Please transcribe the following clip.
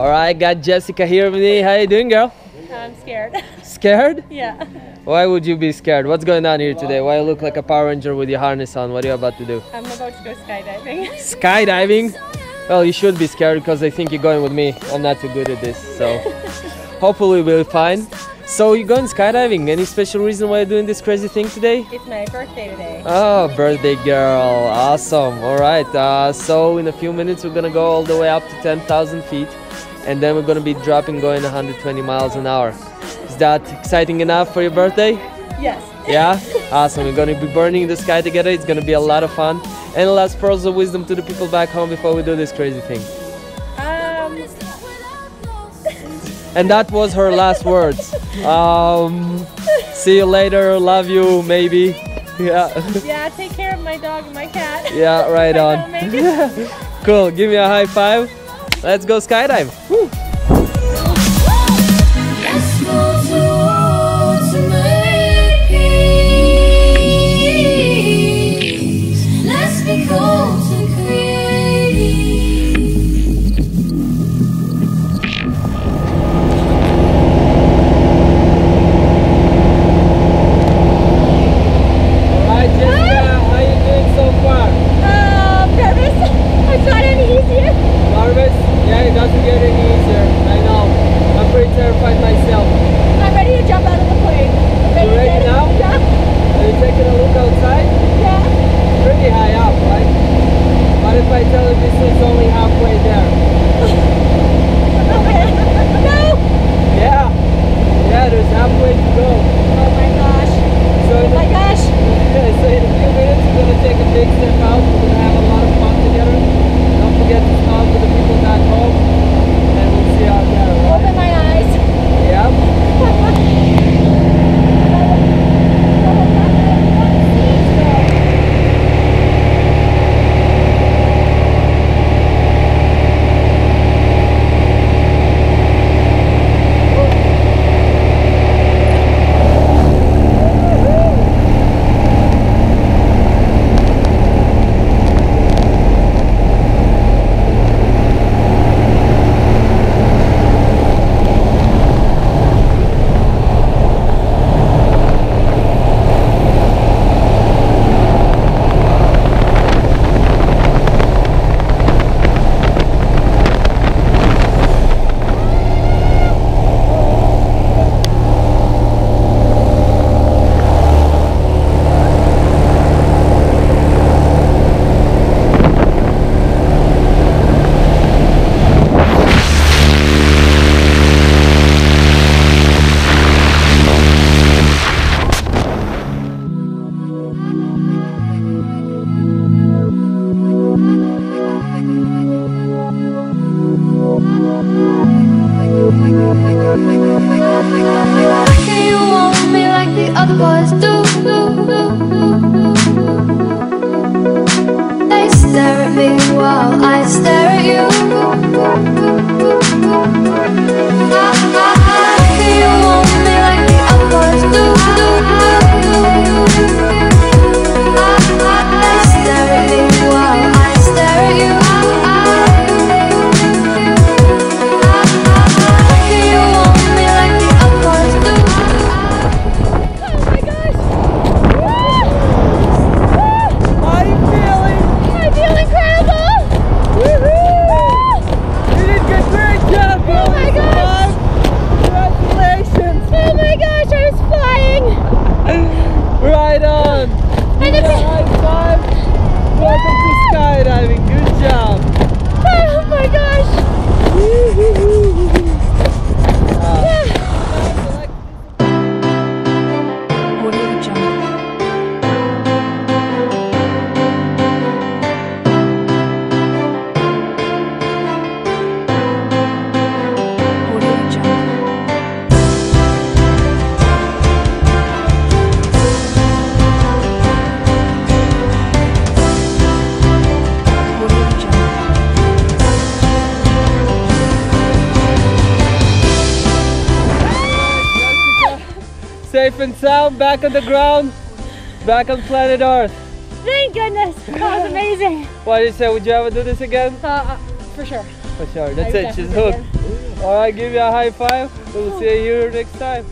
All right, got Jessica here with me. How you doing, girl? I'm scared. Scared? yeah. Why would you be scared? What's going on here today? Why you look like a Power Ranger with your harness on? What are you about to do? I'm about to go skydiving. Skydiving? Well, you should be scared because I think you're going with me. I'm not too good at this, so hopefully we'll be fine. So you're going skydiving? Any special reason why you're doing this crazy thing today? it's my birthday today. Oh, birthday girl. Awesome. All right. Uh, so in a few minutes, we're going to go all the way up to 10,000 feet. And then we're going to be dropping going 120 miles an hour. Is that exciting enough for your birthday? Yes. Yeah? Awesome. We're going to be burning the sky together. It's going to be a lot of fun. And last pearls of wisdom to the people back home before we do this crazy thing. Um, And that was her last words. Um, see you later. Love you. Maybe. Yeah. yeah, take care of my dog and my cat. Yeah, right on. Cool. Give me a high five. Let's go skydive. Woo. Myself. I'm ready to jump out of the plane. I'm You ready to- now? Yeah. Are you taking a look outside? Yeah. Pretty high up, right? What if I tell you this is only halfway there? Okay. no. Yeah. Yeah, there's halfway to go. Oh my gosh. So Oh my gosh. so in a few minutes, we're gonna take a big step Can you want me like the other boys do? They stare at me while I stare Safe and sound. Back on the ground. Back on planet Earth. Thank goodness. That was amazing. What did you say? Would you ever do this again? Uh, uh, for sure. for sure. That's I it. She's hooked. All right, give you a high five. We'll see you here next time.